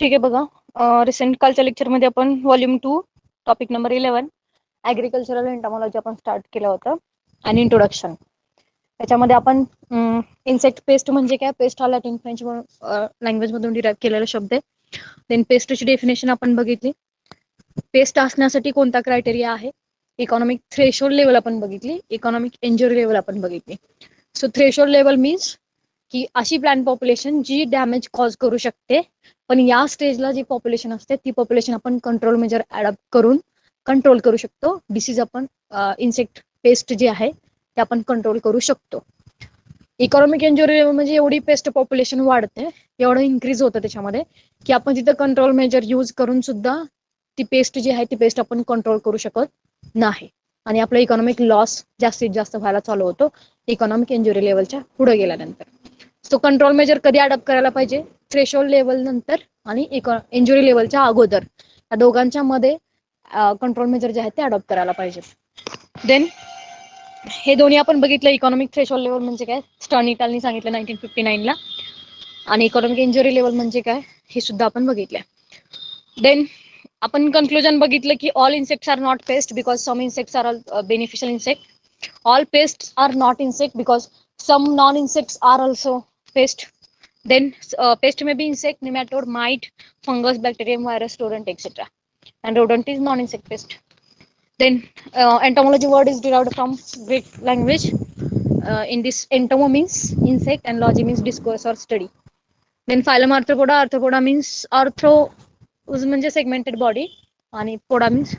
ठीक आहे बघा. रिसेंट कालच्या लेक्चरमध्ये आपण volume two topic number eleven agricultural entomology आपण स्टार्ट केलं होतं आणि इंट्रोडक्शन त्याच्यामध्ये आपण इन्सेक्ट पेस्ट म्हणजे काय? पेस्ट हा लॅटिन फ्रेंच लँग्वेजमधून डिराईव्ह केलेला शब्द आहे. देन पेस्टची डेफिनेशन आपण बघितली. पेस्ट असण्यासाठी कोणता क्रायटेरिया आहे? इकॉनॉमिक थ्रेशोल्ड लेवल आपण बघितली. इकॉनॉमिक एन्ज्युरी लेवल आपण बघितली. सो थ्रेशोल्ड लेवल मीन्स की अशी प्लांट पॉप्युलेशन जी डॅमेज कॉज करू शकते पण या स्टेजला जी पॉप्युलेशन असते ती पॉप्युलेशन आपण कंट्रोल मेजर अडॉप्ट करून कंट्रोल करू शकतो. डिसीज आपण इन्सेक्ट पेस्ट जे आहे ते आपण कंट्रोल करू शकतो. इकॉनॉमिक इंजुरी म्हणजे एवढी पेस्ट पॉप्युलेशन वाढते एवढं इन्क्रीज होतं त्याच्यामध्ये की आपण तिथं कंट्रोल मेजर यूज करून सुद्धा ती पेस्ट जी आहे ती पेस्ट आपण कंट्रोल करू शकत नाही. आणि आपला इकॉनॉमिक लॉस जास्तीत जास्त व्हायला चालू होतो इकॉनॉमिक इंजुरी लेवलच्या पुढे गेल्यानंतर. सो कंट्रोल मेजर कधी अडॉप्ट करायला पाहिजे? थ्रेशोल्ड लेवल नंतर आणि इंजुरी लेवलच्या अगोदर. या दोघांच्या मध्ये कंट्रोल मेजर जे आहेत ते अडॉप्ट करायला पाहिजे. देन हे दोन्ही आपण बघितलं इकॉनॉमिक थ्रेशोल्ड लेवल म्हणजे काय? स्टर्निटालनी सांगितलं नाईन्टीन फिफ्टी नाईनला आणि इकॉनॉमिक इंजुरी लेवल म्हणजे काय? हे सुद्धा आपण बघितलं देन आपण कन्क्लुजन बघितलं की all insects are not pest because some insects are beneficial insect all pest are not insect because some non insects are also pest then uh, pest may be insect nematode mite fungus bacterium virus rodent etc and rodent is non-insect pest then uh, entomology word is derived from greek language uh, in this entomo means insect and logy means discourse or study then phylum arthropoda arthropoda means arthro म्हणजे segmented body आणि poda means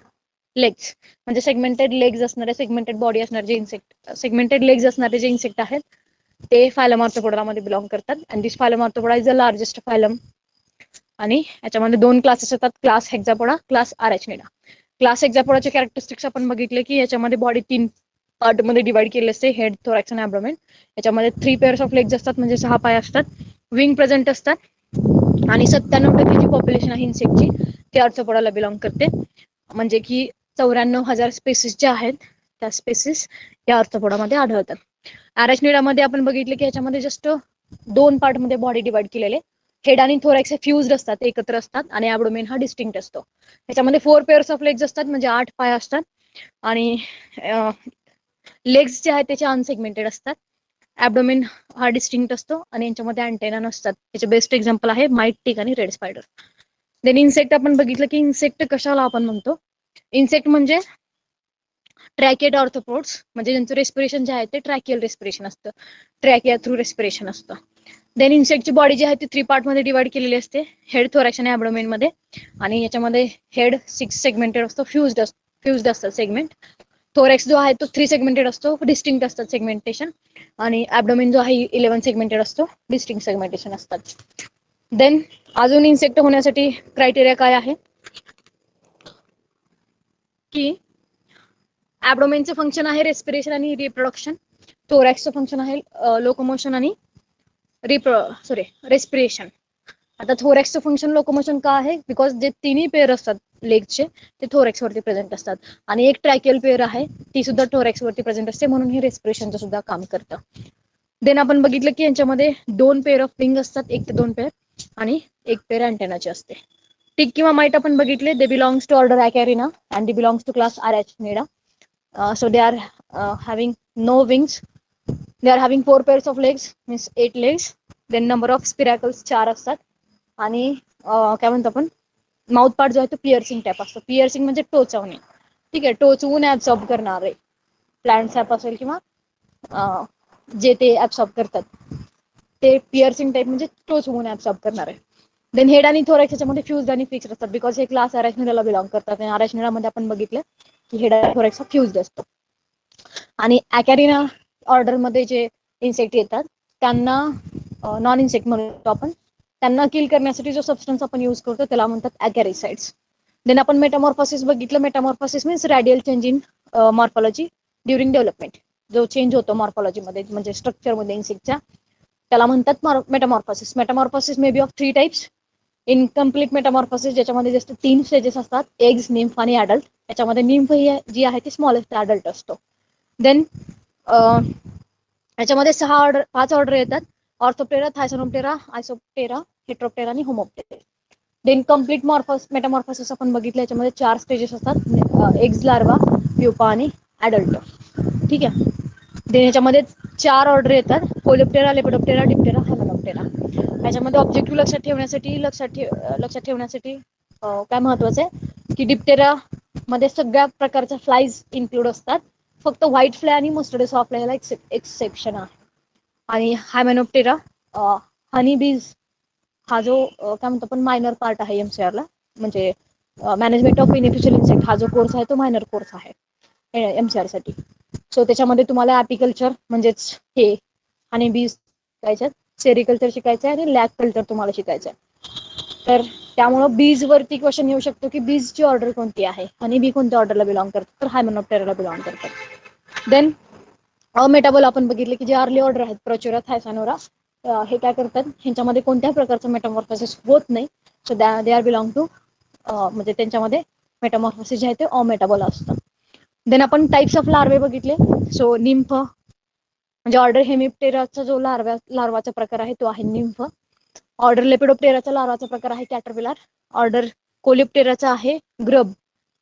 legs म्हणजे segmented legs असणारे segmented body असणारे जे insect segmented legs असणारे जे insect आहेत ते फायलम ऑर्थोपोडामध्ये बिलॉंग करतात. And this phylum arthropoda is the largest phylum आणि याच्यामध्ये दोन क्लासेस येतात. Class hexapoda class arachnida class हेक्झापोडाचे characteristics आपण बघितले की याच्यामध्ये बॉडी तीन पार्टमध्ये डिवाइड केले असते. हेड थोरॅक्स आणि ॲब्रोमेन याच्यामध्ये थ्री पेअर्स ऑफ लेग्स असतात म्हणजे सहा पाय असतात. विंग प्रेझेंट असतात. आणि सत्त्याण्णव टक्के जी पॉप्युलेशन आहे इन्सेक्टची ते आर्थोपोडाला बिलॉंग करते. म्हणजे की चौऱ्याण्णव हजार स्पेसिस ज्या आहेत त्या स्पेसिस या अर्थपोडामध्ये आढळतात. मध्ये आपण बघितलं की याच्यामध्ये जस्ट दोन पार्टमध्ये बॉडी डिवाइड केलेले. हेड आणि थोरॅक्स हे फ्युज्ड असतात एकत्र असतात आणि ऍबडोमेन हा डिस्टिंक्ट असतो. त्याच्यामध्ये फोर पेअर्स ऑफ लेग्स असतात म्हणजे आठ पाय असतात आणि लेग्स जे आहेत त्याचे अनसेगमेंटेड असतात. ऍबडोमेन हा डिस्टिंक्ट असतो आणि यांच्यामध्ये अँटेना नसतात. त्याचे बेस्ट एक्झाम्पल आहे माईट टिक आणि रेड स्पायडर देन इन्सेक्ट आपण बघितलं की इन्सेक्ट कशाला आपण म्हणतो? इन्सेक्ट म्हणजे ट्रॅकेड ऑर्थोपोड्स म्हणजे ज्यांचं रेस्पिरेशन जे आहे ते ट्रॅकियल रेस्पिरेशन असतं. ट्रॅकिया थ्रू रेस्पिरेशन असतं. देन इन्सेक्टची बॉडी जी आहे ती थ्री पार्टमध्ये डिवाइड केलेली असते. हेड थोरॅक्स आणि मध्ये. आणि याच्यामध्ये हेड सिक्स सेगमेंटेड असतो. फ्युज्ड असतो फ्युज्ड असतात सेगमेंट थोरॅक्स जो आहे तो थ्री सेगमेंटेड असतो. डिस्टिंक्ट असतात सेगमेंटेशन आणि ॲबडोमेन जो आहे इलेव्हन सेगमेंटेड असतो. डिस्टिंक्ट सेगमेंटेशन असतात. देन अजून इन्सेक्ट होण्यासाठी क्रायटेरिया काय आहे? की ऍब्डोमेनचं फंक्शन आहे रेस्पिरेशन आणि रिप्रोडक्शन टोरॅक्सचं फंक्शन आहे लोकोमोशन आणि रिप्रो सॉरी रेस्पिरेशन आता थोरॅक्सचं फंक्शन लोकोमोशन का आहे? बिकॉज जे तिन्ही पेअर असतात लेगचे ते थोरॅक्स वरती प्रेझेंट असतात. आणि एक ट्रॅकियल पेअर आहे ती सुद्धा थोरॅक्स वरती प्रेझेंट असते म्हणून हे रेस्पिरेशनचं सुद्धा काम करतं. देन आपण बघितलं की यांच्यामध्ये दोन पेअर ऑफ विंग असतात एक ते दोन पेअर आणि एक पेअर अँटेनाचे असते. टिक किंवा माईट आपण बघितले they belongs to order acarina and they belongs to class arachnida Uh, so they are uh, having no wings. They are having four pairs of legs means eight legs. Then number of spiracles चार असतात आणि काय म्हणतो आपण mouth part जो आहे तो piercing type असतो पिअर्सिंग म्हणजे टोचवणे ठीक आहे टोचवून ऍब्सॉर्ब करणारे प्लांट ऍप असेल किंवा जे ते ऍब्सॉर्ब करतात ते पिअर्सिंग टाईप म्हणजे टोचवून ऍब्सॉर्ब करणारे देन हेड आणि थोरॅक्स याच्यामध्ये फ्यूज आणि फिक्स असतात बिकॉज हे क्लास आरॅशनिडाला बिलॉंग करतात आणि मध्ये आपण बघितलं की हेड थोरॅक्स फ्यूज असतो. आणि अकॅरिना ऑर्डरमध्ये जे इन्सेक्ट येतात त्यांना नॉन इन्सेक्ट म्हणतो आपण त्यांना किल करण्यासाठी जो सबस्टन्स आपण युज करतो त्याला म्हणतात अकॅरिसाइड्स देन आपण मेटामॉर्फोसिस बघितलं metamorphosis means radial change in morphology during development जो चेंज होतो मॉर्फॉलॉजीमध्ये म्हणजे स्ट्रक्चरमध्ये इन्सेक्टच्या त्याला म्हणतात metamorphosis metamorphosis may be of three types incomplete metamorphosis ज्याच्यामध्ये जास्त तीन स्टेजेस असतात एग्ज निम्फ आणि अडल्ट याच्यामध्ये निम्फ ही जी आहे ती स्मॉलेस्ट अडल्ट असतो. देन याच्यामध्ये सहा ऑर्डर पाच ऑर्डर येतात. ऑर्थोप्टेरा थायसोनोप्टेरा आयसोप्टेरा हेट्रोप्टेरा आणि homoptera then complete morphs metamorphosis आपण बघितलं याच्यामध्ये चार स्टेजेस असतात. एग्ज लार्वा प्युपा आणि ॲडल्ट ठीक आहे? देन याच्यामध्ये चार ऑर्डर येतात. कोलेप्टेरा लेपिडोप्टेरा डिप्टेरा याच्यामध्ये ऑब्जेक्टिव्ह लक्षात ठेवण्यासाठी लक्षात ठेव लक्षात ठेवण्यासाठी काय महत्वाचं आहे? की डिप्टेरा मध्ये सगळ्या प्रकारच्या फ्लाईज इन्क्लूड असतात. फक्त व्हाईट फ्लाय आणि मस्टर्ड ऑफ फ्लायला एक्सेप्शन आहे. आणि हायमॅनोप्टेरा हनी बीज हा जो काय म्हणतो पण मायनर पार्ट आहे एमसीआर ला. म्हणजे मॅनेजमेंट ऑफ बेनिफिशियल इन्सेक्ट हा जो कोर्स आहे तो मायनर कोर्स आहे एमसीआरसाठी. सो त्याच्यामध्ये तुम्हाला ॲपिकल्चर म्हणजेच हे हनी बीज त्याच्यात सेरिकल्चर शिकायचं आहे आणि लॅक कल्चर तुम्हाला शिकायचं आहे तर त्यामुळं बीज वरती क्वेश्चन येऊ शकतो की बीजची ऑर्डर कोणती आहे? आणि बी कोणत्या ऑर्डरला बिलॉंग करतात तर हायमोनॉप्टेराला बिलॉंग करतात देन मेटाबॉल आपण बघितले की जे अर्ली ऑर्डर आहेत प्रचुरा थायसानोरा हे काय करतात? ह्यांच्यामध्ये कोणत्या प्रकारचं मेटामॉर्फोसिस होत नाही. So the they are belong to म्हणजे त्यांच्यामध्ये मेटामॉर्फोसिस जे आहे ते अमेटाबॉल असतं. देन आपण टाइप्स ऑफ लार्वे बघितले. सो निम्फ म्हणजे ऑर्डर हेमिप्टेराचा जो लार्वा लार्वाचा प्रकार आहे तो आहे निम्फ. ऑर्डर लेपिडोप्टेराचा लार्वाचा प्रकार आहे कॅटरपिलार. ऑर्डर कोलिप्टेराचा आहे ग्रब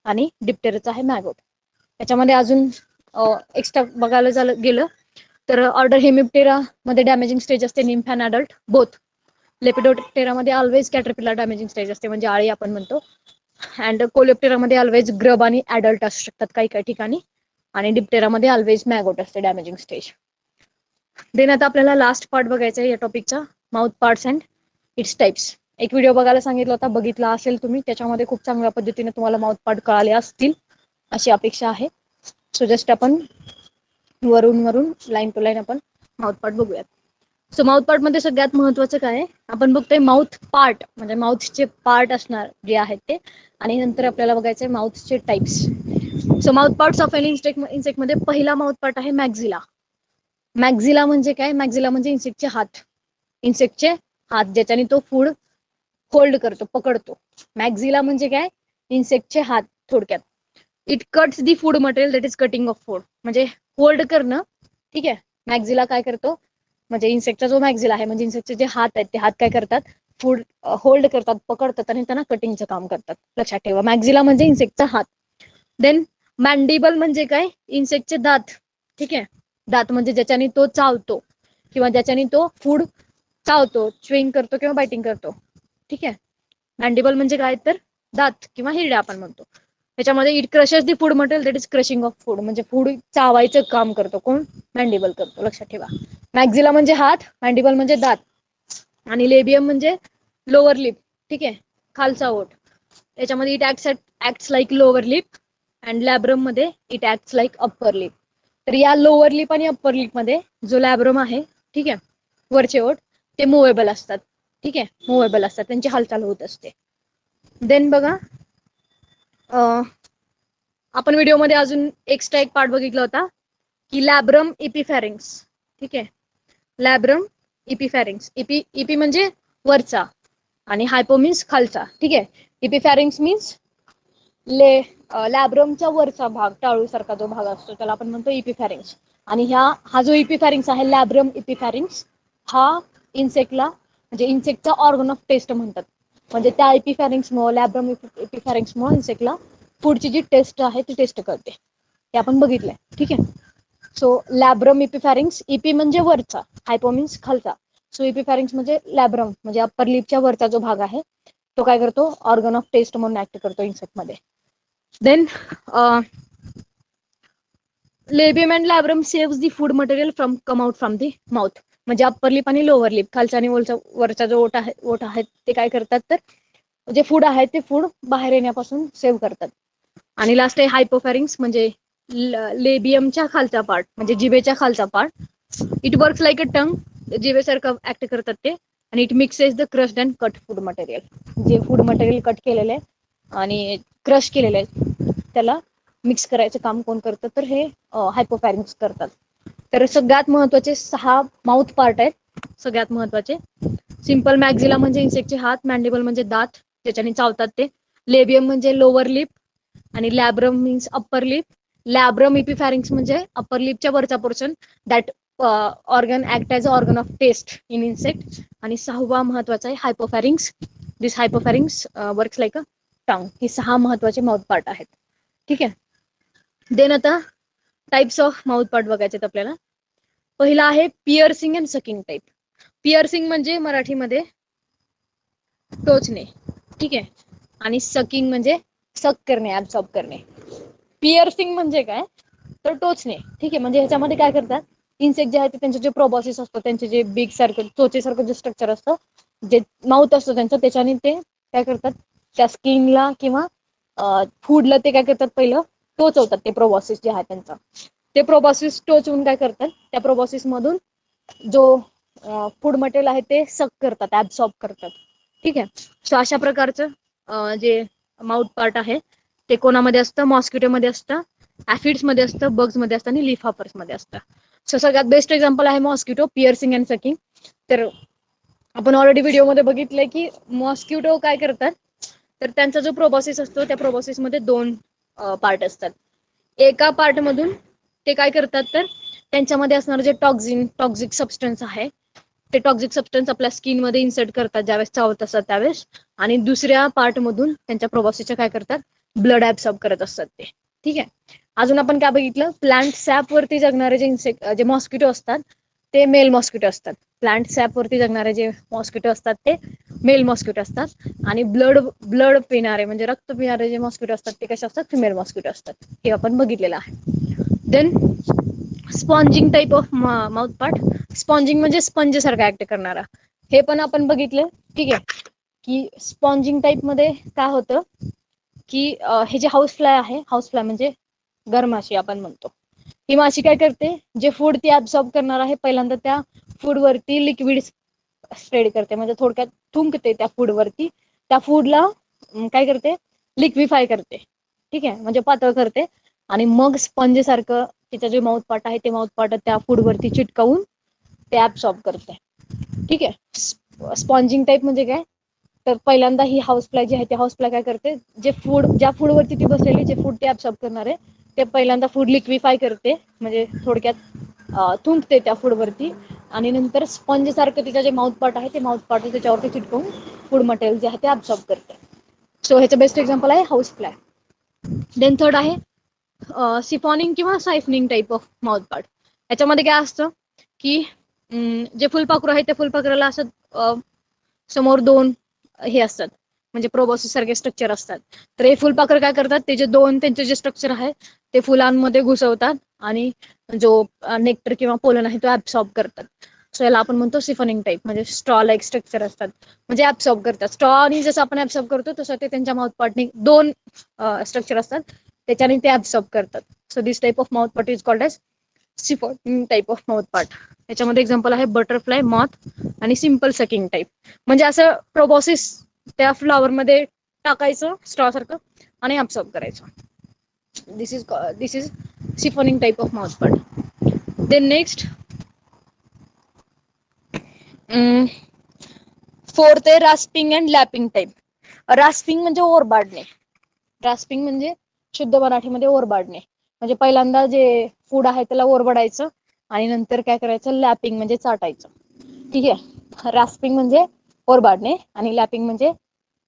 आणि डिप्टेराचा आहे मॅगोट याच्यामध्ये अजून एक्स्ट्रा बघायला झालं गेलं तर ऑर्डर हेमिप्टेरा मध्ये डॅमेजिंग स्टेज असते निम्फ अँड अडल्ट बोथ लेपिडोप्टेरामध्ये ऑलवेज कॅटरपिलर डॅमेजिंग स्टेज असते म्हणजे आळी आपण म्हणतो. अँड कोलेप्टेरामध्ये ऑलवेज ग्रब आणि ॲडल्ट असू शकतात काही काही ठिकाणी. आणि डिप्टेरामध्ये ऑलवेज मॅगोट असते डॅमेजिंग स्टेज देन आता आपल्याला लास्ट पार्ट बघायचा आहे या टॉपिकचा mouth parts and its types एक व्हिडिओ बघायला सांगितला होता बघितला असेल तुम्ही. त्याच्यामध्ये खूप चांगल्या पद्धतीने तुम्हाला माउथ पार्ट कळाले असतील अशी अपेक्षा आहे. सो जस्ट आपण वरून वरून लाईन टू लाईन आपण माउथ पार्ट बघूयात. सो माउथ पार्टमध्ये सगळ्यात महत्वाचं काय आहे? आपण बघतोय माउथ पार्ट म्हणजे माउथचे पार्ट असणार जे आहेत ते. आणि नंतर आपल्याला बघायचंय माउथचे types so mouth parts of an insect इन्सेक्टमध्ये पहिला माउथ पार्ट आहे मॅक्झिला मॅक्झिला म्हणजे काय? मॅक्झिला म्हणजे इन्सेक्टचे हात. इन्सेक्टचे हात ज्याच्याने तो फूड होल्ड करतो पकडतो. मॅक्झिला म्हणजे काय? इन्सेक्टचे हात थोडक्यात. It cuts the food material that is cutting of food म्हणजे होल्ड करणं ठीक आहे? मॅक्झिला काय करतो? म्हणजे इन्सेक्टचा जो मॅक्झिला आहे म्हणजे इन्सेक्टचे जे हात आहेत ते हात काय करतात? फूड होल्ड करतात पकडतात आणि त्यांना कटिंगचं काम करतात. लक्षात ठेवा. मॅक्झिला म्हणजे इन्सेक्टचा हात. देन मॅन्डिबल म्हणजे काय? इन्सेक्टचे दात. ठीक आहे? दात म्हणजे ज्याच्याने तो चावतो किंवा ज्याच्याने तो फूड चावतो च्विंग करतो किंवा बायटिंग करतो. ठीक आहे? मॅन्डिबल म्हणजे काय तर? दात किंवा हिरड्या आपण म्हणतो. त्याच्यामध्ये it crushes the food material that is crushing of food म्हणजे फूड चावायचं काम करतो. कोण? मॅन्डिबल करतो. लक्षात ठेवा. मॅक्झिला म्हणजे हात मॅन्डिबल म्हणजे दात. आणि लेबियम म्हणजे लोअर लिप ठीक आहे? खालचा ओठ. याच्यामध्ये it act acts like lower lip and लॅब्रममध्ये it acts like upper lip तर या लोअर लिप आणि अप्पर लिपमध्ये जो लॅब्रम आहे ठीक आहे वरचे ओठ ते मुवेबल असतात. ठीक आहे मुवेबल असतात. त्यांची हालचाल होत असते. देन बघा आपण व्हिडिओमध्ये अजून एक्स्ट्रा एक पार्ट बघितला होता की लॅब्रम इपिफॅरिंग्स ठीक आहे लॅब्रम इपिफॅरिंग्स इपी इपी म्हणजे वरचा आणि हायपो मीन्स खालचा. ठीक आहे इपिफॅरिंग्स मीन्स ले लॅब्रमच्या वरचा भाग टाळूसारखा जो भाग असतो त्याला आपण म्हणतो इपिफॅरिंग्स आणि ह्या हा जो इपिफॅरिंग्स आहे लॅब्रम इपिफॅरिंग्स हा इन्सेक्टला म्हणजे इन्सेक्टचा ऑर्गन ऑफ टेस्ट म्हणतात. म्हणजे त्या इपिफॅरिंग्समुळे लॅब्रम इपिफॅरिंग्समुळे इन्सेक्टला पुढची जी टेस्ट आहे ती टेस्ट करते. हे आपण बघितलंय. ठीक आहे? सो लॅब्रम इपिफॅरिंग्स इपी म्हणजे वरचा हायपो मीन्स खालचा. सो इपिफॅरिंग्स म्हणजे लॅब्रम म्हणजे अप्पर लिपच्या वरचा जो भाग आहे तो काय करतो? ऑर्गन ऑफ टेस्ट म्हणून ऍक्ट करतो इन्सेक्टमध्ये then labium and labrum saves the food material from come out from the mouth म्हणजे अप्पर लिप आणि लोअर लिप खालचा आणि वरचा वरचा जो ओट आहे ओट आहे ते काय करतात तर जे फूड आहे ते फूड बाहेर येण्यापासून सेव्ह करतात. आणि लास्ट आहे हायपोफॅरिंग्स म्हणजे लेबियमच्या खालचा पार्ट म्हणजे जिभेच्या खालचा part it works like a tongue जिभेसारखं act करतात ते. आणि it mixes the crushed and cut food material जे फूड मटेरियल कट केलेलं आहे आणि क्रश केलेले आहेत. त्याला मिक्स करायचं काम कोण करतं? तर हे हायपोफॅरिंग्स करतात. तर सगळ्यात महत्त्वाचे सहा माउथ पार्ट आहेत. सगळ्यात महत्त्वाचे. सिंपल मॅक्झिला म्हणजे इन्सेक्टचे हात मॅन्डेबल म्हणजे दात ज्याच्याने चावतात ते. लेबियम म्हणजे लोअर लिप आणि labrum means upper lip labrum epipharynx म्हणजे अप्पर लिपच्या वरचा portion that organ act as a organ of taste in insect आणि सहावा महत्त्वाचा आहे हायपोफॅरिंग्स दिस हायपोफॅरिंग्स वर्क्स लाईक अ टंग ही सहा महत्त्वाचे माउथ पार्ट आहेत. ठीक आहे? देन आता टाइप्स ऑफ माउथ पार्ट बघायचे आहेत आपल्याला. पहिला आहे piercing and sucking type piercing म्हणजे मराठीमध्ये टोचणे. ठीक आहे? आणि सकिंग म्हणजे सक करणे ऍब्सॉर्ब करणे. पिअर्सिंग म्हणजे काय? तर टोचणे. ठीक आहे? म्हणजे ह्याच्यामध्ये काय करतात? इन्सेक्ट जे आहे ते त्यांचे जे प्रोबॉसिस असतो त्यांचे जे बिग सारखं चोचेसारखं जे स्ट्रक्चर असतं जे माउथ असतो त्यांचं त्याच्याने ते काय करतात? त्या स्किनला किंवा फूडला ते काय करतात पहिलं? टोचवतात ते प्रोबॉसिस जे आहे त्यांचा. ते प्रोबॉसिस टोचवून काय करतात? त्या प्रोबॉसिस मधून जो फूड मटेरियल आहे ते सक करतात ऍब्सॉर्ब करतात. ठीक आहे? सो अशा प्रकारचं जे माउथ पार्ट आहे ते कोणामध्ये असतं? मॉस्किटोमध्ये असतं ऍफिड्समध्ये असतं बग्समध्ये असतं आणि लिफापर्समध्ये असतं. सो सगळ्यात बेस्ट एक्झाम्पल आहे मॉस्किटो पिअर्सिंग अँड सकिंग तर आपण ऑलरेडी व्हिडिओमध्ये बघितलंय की मॉस्किटो काय करतात? तर त्यांचा जो प्रोबॉसिस असतो त्या प्रोबॉसिसमध्ये दोन पार्ट असतात. एका पार्ट मधून ते काय करतात तर त्यांच्यामध्ये असणारं जे टॉक्झिन टॉक्झिक सबस्टन्स आहे ते टॉक्झिक सबस्टन्स आपल्या स्किनमध्ये इन्सर्ट करतात ज्यावेळेस चावत असतात त्यावेळेस. आणि दुसऱ्या पार्ट मधून त्यांच्या प्रोबॉसिसच्या काय करतात? ब्लड ऍबसॉर्ब करत असतात ते. ठीक आहे? अजून आपण काय बघितलं? प्लांट सॅप वरती जगणारे जे इन्सेक्ट जे मॉस्किटो असतात ते मेल मॉस्किटो असतात. प्लांट सॅपवरती जगणारे जे मॉस्किटो असतात ते मेल मॉस्किटो असतात. आणि ब्लड ब्लड पिणारे म्हणजे रक्त पिणारे जे मॉस्किटो असतात ते कसे असतात? फिमेल मॉस्किटो असतात. हे आपण बघितलेलं आहे. Then sponging type of mouth part sponging म्हणजे स्पंज सारखा ऍक्ट करणारा. हे पण आपण बघितलं. ठीक आहे. की स्पॉन्जिंग टाईपमध्ये काय होतं? की हे जे हाऊस फ्लाय आहे हाऊस फ्लाय म्हणजे गरमाशी आपण म्हणतो. ही माशी काय करते? जे फूड ती ऍब्सॉर्ब करणार आहे पहिल्यांदा त्या फूड वरती लिक्विड स्प्रेड करते. म्हणजे थोडक्यात थुंकते त्या फूड वरती. त्या फूडला काय करते? लिक्विफाय करते. ठीक आहे? म्हणजे पातळ करते. आणि मग स्पंज सारखं तिचं जे माउथ आहे ते माउथ त्या फूड वरती चिटकावून ते ऍब्सॉर्ब करते. ठीक आहे? स्पॉन्जिंग टाईप म्हणजे काय? तर पहिल्यांदा ही हाऊस फ्लाय जी आहे ती हाऊस फ्लाय काय करते? जे फूड ज्या फूड वरती ती बसलेली जे फूड ते ऍब्सॉर्ब करणार आहे ते पहिल्यांदा फूड लिक्विफाय करते. म्हणजे थोडक्यात थुंकते त्या फूड वरती. आणि नंतर स्पंज सारखं तिचं जे माउथ पार्ट आहे ते माउथ पार्ट त्याच्यावरती चिटकवून फूड मटेरियल जे आहे ते ऍब्सॉर्ब करते. सो ह्याचं बेस्ट एक्झाम्पल आहे हाऊस फ्लाय देन थर्ड आहे सिफॉनिंग किंवा siphoning type of mouth part याच्यामध्ये काय असतं की जे फुलपाखरू आहे त्या फुलपाखराला असं समोर दोन हे असतात. म्हणजे प्रोबॉसिस सारखे स्ट्रक्चर असतात. तर हे फुलपाखर काय करतात ते जे दोन त्यांचे जे स्ट्रक्चर आहे ते फुलांमध्ये घुसवतात आणि जो नेक्टर किंवा पोलन आहे तो ऍब्सॉर्ब करतात. सो याला आपण म्हणतो सिफनिंग टाईप म्हणजे स्ट्रॉ लाईक स्ट्रक्चर असतात. म्हणजे ऍब्सॉर्ब करतात. स्ट्रॉ आणि जसं आपण ऍब्सॉर्ब करतो तसं ते त्यांच्या माउथ दोन स्ट्रक्चर असतात. त्याच्याने ते ऍब्सॉर्ब करतात. So this type of mouth part is called as siphon type of mouth part याच्यामध्ये एक्झाम्पल आहे बटरफ्लाय मॉथ आणि सिंपल सकिंग टाईप म्हणजे असं प्रोबॉसिस त्या फ्लॉवरमध्ये टाकायचं स्ट्रॉ सारखं आणि ऍब्सॉर्ब करायचं. This is this is type type of mouth then next next fourth आहे rasping and lapping type rasping म्हणजे ओरबाडणे रास्पिंग म्हणजे शुद्ध मराठीमध्ये ओरबाडणे म्हणजे पहिल्यांदा जे फूड आहे त्याला ओरबडायचं आणि नंतर काय करायचं? लॅपिंग म्हणजे चाटायचं. ठीक आहे? रास्पिंग म्हणजे ओरबाडणे आणि लॅपिंग म्हणजे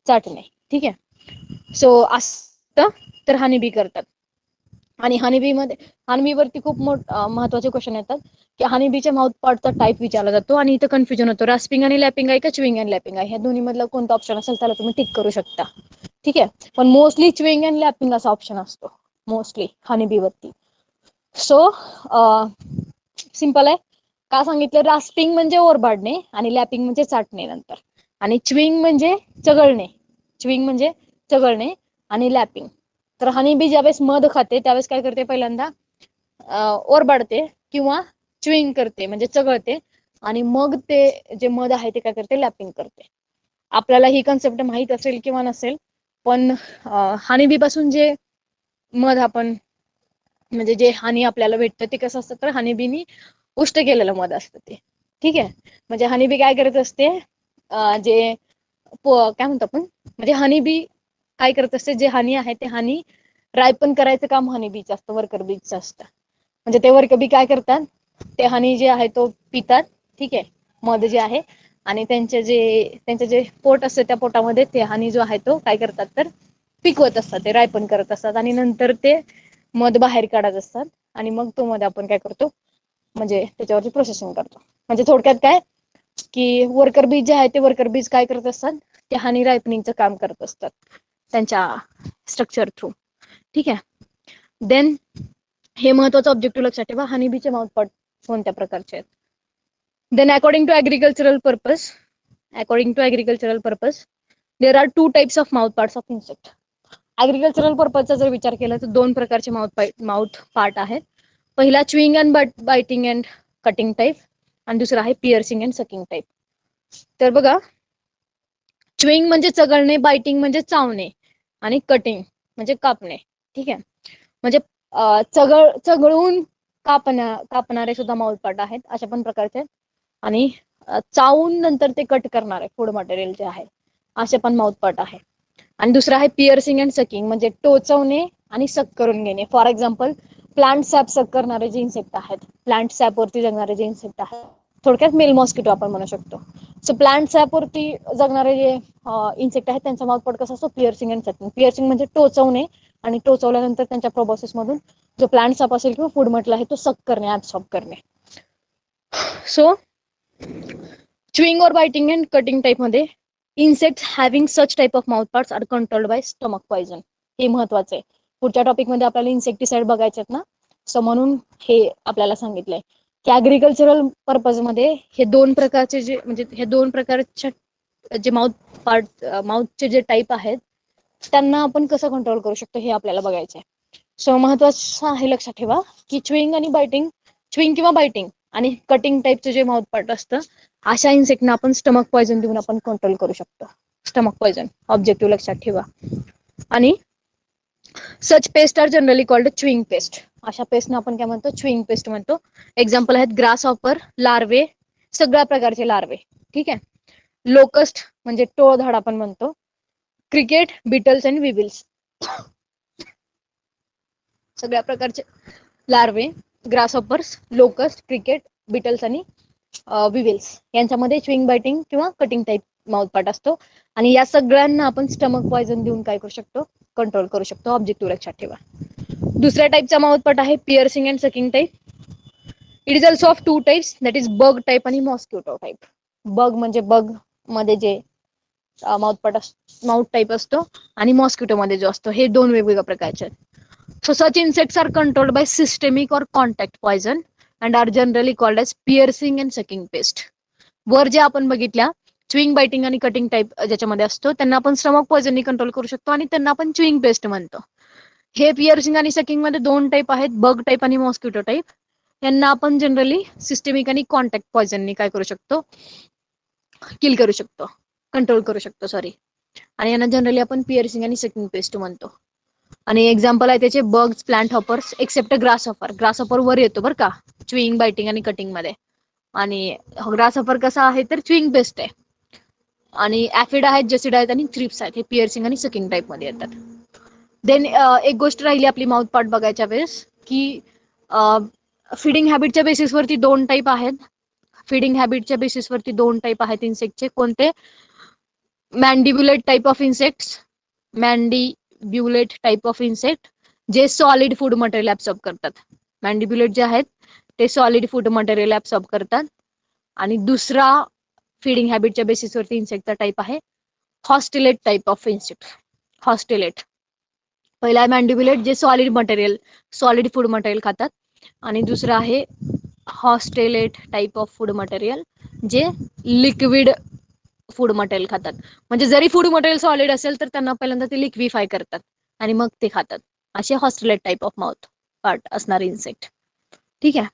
चाटणे. ठीक आहे? सो असं तर हानी बी करतात. आणि हनीबी मध्ये हनीबी वरती खूप मोठ महत्त्वाचे क्वेश्चन येतात की हनीबीच्या माउथ पार्टचा टाईप विचारला जातो आणि इथं कन्फ्युजन होतो. रास्पिंग आणि लॅपिंग आहे का च्विंग अँड लॅपिंग आहे? ह्या दोन्ही मधला कोणता ऑप्शन असेल त्याला तुम्ही टिक करू शकता. ठीक आहे? पण मोस्टली च्युईंग अँड लॅपिंग असा ऑप्शन असतो. मोस्टली हनीबी वरती सो सिंपल आहे. का सांगितलं? रास्पिंग म्हणजे ओरबाडणे आणि लॅपिंग म्हणजे चाटणे नंतर. आणि च्युईंग म्हणजे चगळणे. च्युईंग म्हणजे चगळणे आणि लॅपिंग तर हनी बी ज्यावेळेस मध खाते त्यावेळेस काय करते पहिल्यांदा? ओरबाडते किंवा च्युईंग करते म्हणजे चगळते आणि मग ते जे मध आहे ते काय करते? लॅपिंग करते. आपल्याला ही कन्सेप्ट माहीत असेल किंवा नसेल पण हानीबी पासून जे मध आपण म्हणजे जे हानी आपल्याला भेटतं ते कसं असतं? तर हानीबीनी उष्ट केलेलं मध असतं ते. ठीक आहे? म्हणजे हनीबी काय करत असते? जे काय म्हणतो आपण? म्हणजे हनीबी काय करत असते जे हानी आहे ते हानी रायपन करायचं काम हनी बीच असतं वर्कर बीच असतं. म्हणजे ते वर्कर बी काय करतात ते हानी जे आहे तो पितात ठीक आहे मध जे आहे आणि त्यांचे जे त्यांचे जे पोट असते त्या पोटामध्ये ते हानी जो आहे तो काय करतात तर पिकवत असतात ते रायपण करत असतात आणि नंतर ते मध बाहेर काढत असतात आणि मग तो मध आपण काय करतो म्हणजे त्याच्यावरती प्रोसेसिंग करतो. म्हणजे थोडक्यात काय की वर्कर बीज जे आहे ते वर्कर बीज काय करत असतात ते हानी रायपनिंगचं काम करत असतात. त्यांच्या स्ट्रक्चर थ्रू ठीक आहे? देन हे महत्वाचं ऑब्जेक्टिव्ह लक्षात ठेवा. हनीबीचे माउथ पार्ट कोणत्या प्रकारचे आहेत? Then according to agricultural purpose according to agricultural purpose there are two types of mouth parts of insect agricultural पर्पजचा जर विचार केला तर दोन प्रकारचे माउथ माउथ पार्ट आहेत. पहिला chewing and biting and cutting type आणि दुसरा आहे पिअर्सिंग अँड सकिंग टाईप तर बघा च्युईंग म्हणजे चगळणे बायटिंग म्हणजे चावणे आणि कटिंग म्हणजे कापणे. ठीक आहे? म्हणजे चगळ चगळून कापण्या कापणारे सुद्धा माउथ आहेत अशा पण प्रकारचे. आणि चावून नंतर ते कट करणारे फूड मटेरियल जे आहे असे पण माउथपाट आहे. आणि दुसरं आहे पिअर्सिंग अँड सकिंग म्हणजे टोचवणे आणि सक करून घेणे. फॉर एक्झाम्पल प्लांट सॅप सक करणारे जे इन्सेक्ट आहेत प्लांट सॅपवरती जगणारे जे इन्सेक्ट आहेत थोडक्यात मेल मॉस्किटो आपण म्हणू शकतो. सो प्लांट सॅपवरती जगणारे जे इन्सेक्ट आहेत त्यांचा माउथ पार्ट कसा असतो? पिअर्सिंग अँड सकिंग पिअर्सिंग म्हणजे टोचवणे आणि टोचवल्यानंतर त्यांच्या प्रोबॉसिस मधून जो प्लांट साप असेल किंवा फूड म्हटलं आहे तो सक करणे ऍब्सॉर्ब करणे. So chewing or biting and cutting टाईपमध्ये insect having such type of mouth parts are controlled by stomach poison हे महत्वाचं आहे. पुढच्या टॉपिकमध्ये आपल्याला इन्सेक्टिसाइड बघायचे आहेत ना? सो म्हणून हे आपल्याला सांगितलंय. की ऍग्रिकल्चरल पर्पजमध्ये हे दोन प्रकारचे जे म्हणजे हे दोन प्रकारच्या जे माउथ पार्ट माउथचे जे टाईप आहेत त्यांना आपण कसं कंट्रोल करू शकतो हे आपल्याला बघायचं आहे सो महत्वाचं आहे लक्षात ठेवा की च्विंग आणि बायटिंग च्विंग किंवा बायटिंग आणि कटिंग टाईपचं जे माउथ पार्ट असतं अशा इन्सेक्टना आपण स्टमक पॉयझन देऊन आपण कंट्रोल करू शकतो. स्टमक पॉयझन ऑब्जेक्टिव्ह लक्षात ठेवा. आणि such pest are generally called chewing pest अशा पेस्टना आपण काय म्हणतो? च्युईंग पेस्ट म्हणतो. एक्झाम्पल आहेत ग्रास ऑपर लार्वे सगळ्या प्रकारचे लार्वे ठीक आहे? लोकस्ट म्हणजे टोळधाड आपण म्हणतो. क्रिकेट बिटल्स अँड विबिल्स सगळ्या प्रकारचे larvae grasshoppers locust cricket beetles आणि विविल्स यांच्यामध्ये च्विंग बायटिंग किंवा कटिंग टाईप माउथ पार्ट असतो. आणि या सगळ्यांना आपण स्टमक पॉयझन देऊन काय करू शकतो? कंट्रोल करू शकतो. ऑब्जेक्टिव्ह लक्षात ठेवा. दुसऱ्या टाईपचा माउथ आहे piercing and sucking type it is also of two types that is bug type आणि मॉस्क्युटो टाईप बग म्हणजे बगमध्ये जे माउथ माउथ टाईप असतो आणि मॉस्क्युटो मध्ये जो असतो हे दोन वेगवेगळ्या प्रकारचे आहेत. So such insects are controlled by systemic or contact poison and are generally called as piercing and sucking pest वर जे आपण बघितल्या च्विंग बायटिंग आणि कटिंग टाईप ज्याच्यामध्ये असतो त्यांना आपण स्टमक पॉयझननी कंट्रोल करू शकतो आणि त्यांना आपण च्विंग पेस्ट म्हणतो. हे पिअर्सिंग आणि सकिंगमध्ये दोन टाईप आहेत बग टाईप आणि मॉस्किटो टाईप यांना आपण जनरली सिस्टेमिक आणि कॉन्टॅक्ट पॉयझननी काय करू शकतो? किल करू शकतो. कंट्रोल करू शकतो सॉरी आणि यांना जनरली आपण पिअर्सिंग आणि सकिंग पेस्ट म्हणतो. आणि एक्झाम्पल आहे त्याचे bugs plant hoppers except grasshopper grasshopper वर येतो बरं का च्विंग बायटिंग आणि कटिंगमध्ये. आणि ग्रास ऑफर कसा आहे तर च्विंग बेस्ट आहे. आणि ऍफिड आहेत जेसिड आहेत आणि थ्रिप्स आहेत. हे पियर्सिंग आणि सकिंग टाईपमध्ये येतात. देन एक गोष्ट राहिली आपली माउथ पार्ट बघायच्या वेळेस की फिडिंग हॅबिटच्या बेसिसवरती दोन टाईप आहेत. फिडिंग हॅबिटच्या बेसिसवरती दोन टाईप आहेत इन्सेक्टचे कोणते? Mandibulate type of insects mandibulate type of insect जे सॉलिड फूड मटेरियल ऍब्सॉर्ब करतात. मॅन्डिब्युलेट जे आहेत ते सॉलिड फूड मटेरियल ऍब्सॉर्ब करतात. आणि दुसरा फिडिंग हॅबिटच्या बेसिसवरती इन्सेक्टचा टाईप आहे haustellate type of insect haustellate पहिला आहे मॅन्डिब्युलेट जे solid material solid food material खातात. आणि दुसरं आहे haustellate type of food material जे लिक्विड फूड मटेरियल खातात. म्हणजे जरी फूड मटेरियल सॉलिड असेल तर त्यांना पहिल्यांदा ते लिक्विफाय करतात आणि मग ते खातात. असे haustellate type of mouth part असणारे इन्सेक्ट ठीक आहे?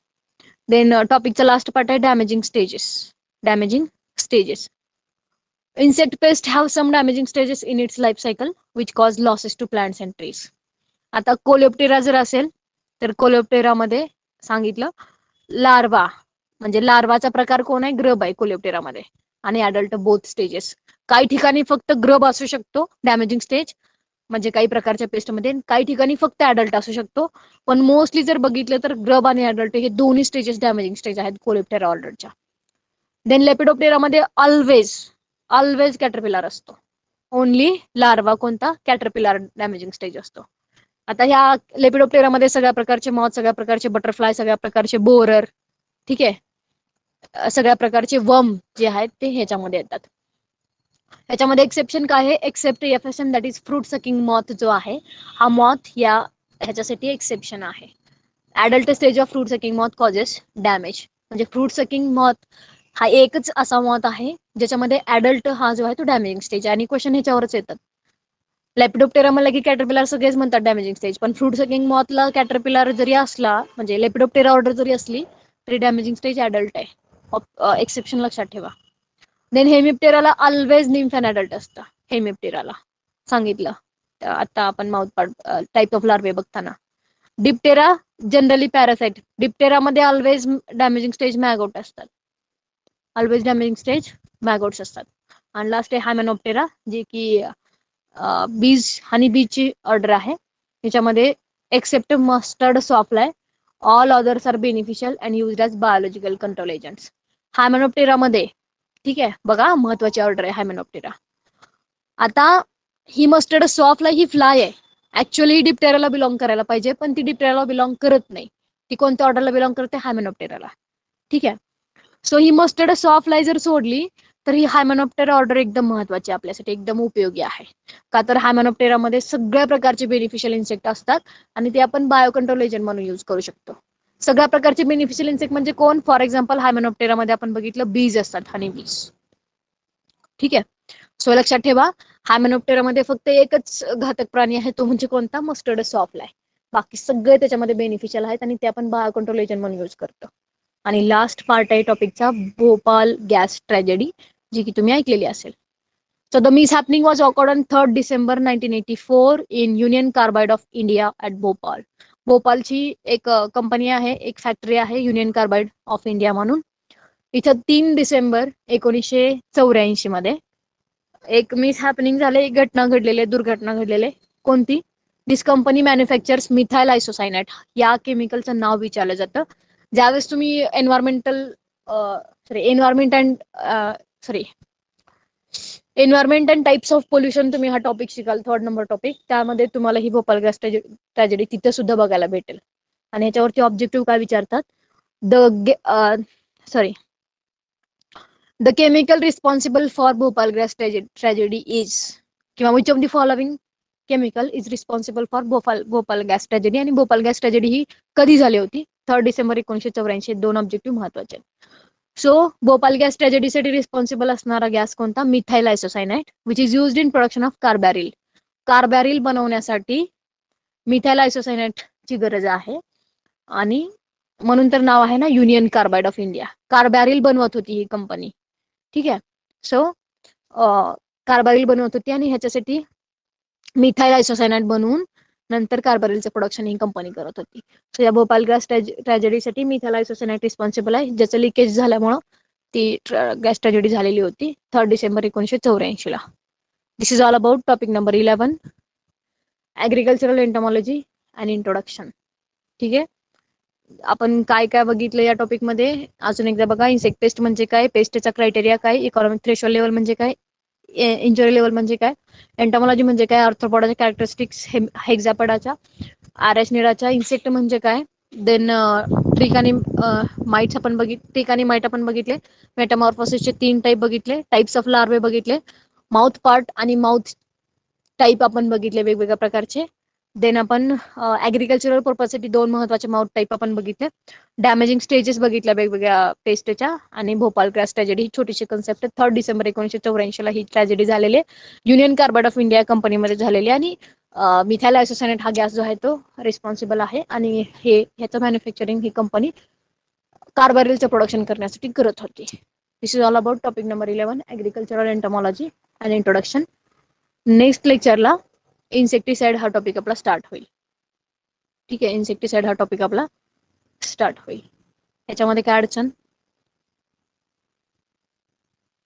देन टॉपिकचा लास्ट पार्ट आहे damaging stages damaging stages insect pests have some damaging stages in its life cycle which cause losses to plants and trees. आता कोलेप्टेरा जर असेल तर कोलेप्टेरामध्ये सांगितलं लार्वा म्हणजे लार्वाचा प्रकार कोण आहे? ग्रब आहे कोलेप्टेरामध्ये आणि अडल्ट बोथ स्टेजेस काही ठिकाणी फक्त ग्रब असू शकतो डॅमेजिंग स्टेज म्हणजे काही प्रकारच्या पेस्टमध्ये काही ठिकाणी फक्त अडल्ट असू शकतो. पण मोस्टली जर बघितलं तर ग्रब आणि अडल्ट हे दोन्ही स्टेजेस डॅमेजिंग स्टेज आहेत कोलेप्टेरा ऑर्डरच्या देन लेपिडोप्टेरामध्ये ऑलवेज ऑलवेज कॅटरपिलर असतो. ओनली लार्वा कोणता? कॅटरपिलर डॅमेजिंग स्टेज असतो. आता ह्या लेपिडोप्टेरामध्ये सगळ्या प्रकारचे मॉथ सगळ्या प्रकारचे बटरफ्लाय सगळ्या प्रकारचे बोरर ठीक आहे? सगळ्या प्रकारचे वम जे आहेत ते ह्याच्यामध्ये येतात. ह्याच्यामध्ये एक्सेप्शन काय आहे? Except F S M that is fruit sucking moth जो आहे हा मॉथ या ह्याच्यासाठी एक्सेप्शन आहे. Adult stage of fruit sucking moth causes damage म्हणजे फ्रूट सकिंग मॉथ हा एकच असा मत आहे ज्याच्यामध्ये ऍडल्ट हा जो आहे तो डॅमेजिंग स्टेज आणि क्वेश्चन ह्याच्यावरच येतात. लेपिडोप्टेरा म्हणलं की कॅटरपिलर सगळेच म्हणतात डॅमेजिंग स्टेज पण फ्रूट सकिंग मॉथला कॅटरपिलर जरी असला म्हणजे लेपिडोप्टेरा ऑर्डर जरी असली तरी डॅमेजिंग स्टेज ऍडल्ट आहे. एक्सेप्शन लक्षात ठेवा. देन हेमिप्टेराला ऑलवेज निम्फॅन ऍडल्ट असतं. हेमिप्टेराला सांगितलं. आता आपण mouth part type of larvae बघताना. डिप्टेरा जनरली पॅरासाइट डिप्टेरामध्ये ऑलवेज डॅमेजिंग स्टेज मॅगोट असतात. ऑलवेज डॅमेजिंग स्टेज मॅगोट्स असतात आणि लास्ट आहे हायमॅनोप्टेरा जे की बीज हनी बीजची ऑर्डर आहे याच्यामध्ये except mustard sawfly all others are beneficial and use as biological control agents हायमॅनोप्टेरामध्ये ठीक आहे बघा महत्वाची ऑर्डर आहे हायमॅनोप्टेरा आता ही मस्टर्ड सॉफ्ला ही फ्लाय आहे. ऍक्च्युअली डिप्टेराला बिलॉंग करायला पाहिजे पण ती डिप्टेराला बिलॉंग करत नाही. ती कोणत्या ऑर्डरला बिलॉंग करते? हायमॅनोप्टेराला ठीक आहे. सो ही मस्टर्ड सॉफ्ट जर सोडली तर ही हायमॅनोप्टेरा ऑर्डर एकदम महत्वाची आपल्यासाठी एकदम उपयोगी आहे. का तर हायमॅनोप्टेरामध्ये सगळ्या प्रकारचे बेनिफिशियल इन्सेक्ट असतात आणि ते आपण बायोकंट्रोल एजंट म्हणून यूज करू शकतो. सगळ्या प्रकारचे बेनिफिशियल इन्सेक्ट म्हणजे कोण? फॉर एक्झाम्पल हायमॅनोप्टेरामध्ये आपण बघितलं बीज असतात हनी बीज ठीक आहे? सो लक्षात ठेवा हायमॅनोप्टेरामध्ये फक्त एकच घातक प्राणी आहे तो म्हणजे कोणता? मस्टर्ड सॉफ्ट आहे. बाकी सगळे त्याच्यामध्ये बेनिफिशियल आहेत आणि ते आपण बायोकंट्रोल एजंट म्हणून यूज करतो. आणि लास्ट पार्ट आहे टॉपिकचा भोपाल गॅस ट्रॅजेडी जी की तुम्ही ऐकलेली असेल. So the mishappening was occurred on third December nineteen eighty four in Union Carbide of India at Bhopal भोपालची एक कंपनी आहे एक फॅक्टरी आहे युनियन कार्बाइड ऑफ इंडिया म्हणून. इथं तीन डिसेंबर एकोणीसशे चौऱ्याऐंशी मध्ये एक मिस हॅपनिंग झाले एक घटना घडलेली आहे दुर्घटना घडलेली. आहे कोणती? This company manufactures methyl isocyanate या केमिकलचं नाव विचारलं जातं. ज्यावेळेस तुम्ही environmental sorry environment and sorry environment and types of pollution तुम्ही हा टॉपिक शिकाल थर्ड नंबर टॉपिक त्यामध्ये तुम्हाला ही भोपाल गॅस ट्रॅजेडी तिथे सुद्धा बघायला भेटेल. आणि याच्यावरती ऑब्जेक्टिव्ह काय विचारतात? The sorry the chemical responsible for Bhopal gas tragedy is किंवा which of the following chemical is responsible for Bhopal Bhopal gas tragedy आणि भोपाल गॅस ट्रॅजेडी ही कधी झाली होती? थर्ड डिसेंबर एकोणीशे चौऱ्याऐंशी दोन ऑब्जेक्टिव्ह महत्त्वाचे सो भोपाल गॅस ट्रॅजेडीसाठी रिस्पॉन्सिबल असणारा गॅस कोणता? Methyl isocyanate which is use in production of carbaryl carbaryl बनवण्यासाठी मिथाईल आयसोसायनाइट ची गरज आहे. आणि म्हणून तर नाव आहे ना Union Carbide of India carbaryl बनवत होती ही कंपनी ठीक आहे? सो कार्बॅरिल बनवत होती आणि ह्याच्यासाठी मिथाईल आयसोसायनाइट बनवून नंतर कार्बरेलचं प्रोडक्शन ही कंपनी करत होती. सो या भोपाल गॅस ट्रॅजेडीसाठी मिथाईल आयसोसायनाइट रिस्पॉन्सिबल आहे. ज्याचं लिकेज झाल्यामुळं ती गॅस ट्रॅजेडी झालेली होती थर्ड डिसेंबर एकोणीसशे चौऱ्याऐंशीला this is all about topic number eleven agricultural entomology and introduction ठीक आहे? आपण काय काय बघितलं या टॉपिकमध्ये अजून एकदा बघा इन्सेक्ट पेस्ट म्हणजे काय? पेस्टचा क्रायटेरिया काय? इकॉनॉमिक थ्रेशोल लेवल म्हणजे काय? इंजुरी लेवल म्हणजे काय? एंटॉमॉलॉजी म्हणजे काय? आर्थ्रोपॉडाच्या कॅरेक्टरिस्टिक्स हेक्झापडाच्या आर एस निडाच्या इन्सेक्ट म्हणजे काय? देन ट्रिकानी माइट्स आपण बघित आणि माइट आपण बघितले. मेटामॉर्फोसिसचे तीन टाईप बघितले. टाईप्स ऑफ लार्वे बघितले. माउथ पार्ट आणि माउथ टाईप आपण बघितले वेगवेगळ्या प्रकारचे. देन आपण ॲग्रिकल्चरल पर्पजसाठी दोन महत्त्वाचे माउट टाईप आपण बघितले. डॅमेजिंग स्टेजेस बघितल्या वेगवेगळ्या पेस्टच्या आणि भोपाल क्रॅस ट्रॅजेडी ही छोटीशी कन्सेप्ट थर्ड डिसेंबर एकोणीशे चौऱ्याऐंशीला ही ट्रॅजेडी झालेली आहे. युनियन कार्बाइड ऑफ इंडिया कंपनीमध्ये झालेली आणि मिथाईल असोसिनेट हा गॅस जो आहे तो रिस्पॉन्सिबल आहे आणि हे ह्याचं मॅन्युफॅक्चरिंग ही कंपनी कार्बारिलचं प्रोडक्शन करण्यासाठी करत होती. This is all about topic number eleven agricultural entomology and introduction next लेक्चरला insecticide हा टॉपिक आपला स्टार्ट होईल. ठीक आहे इन्सेक्टिसाइड हा टॉपिक आपला स्टार्ट होईल. याच्यामध्ये काय अडचण?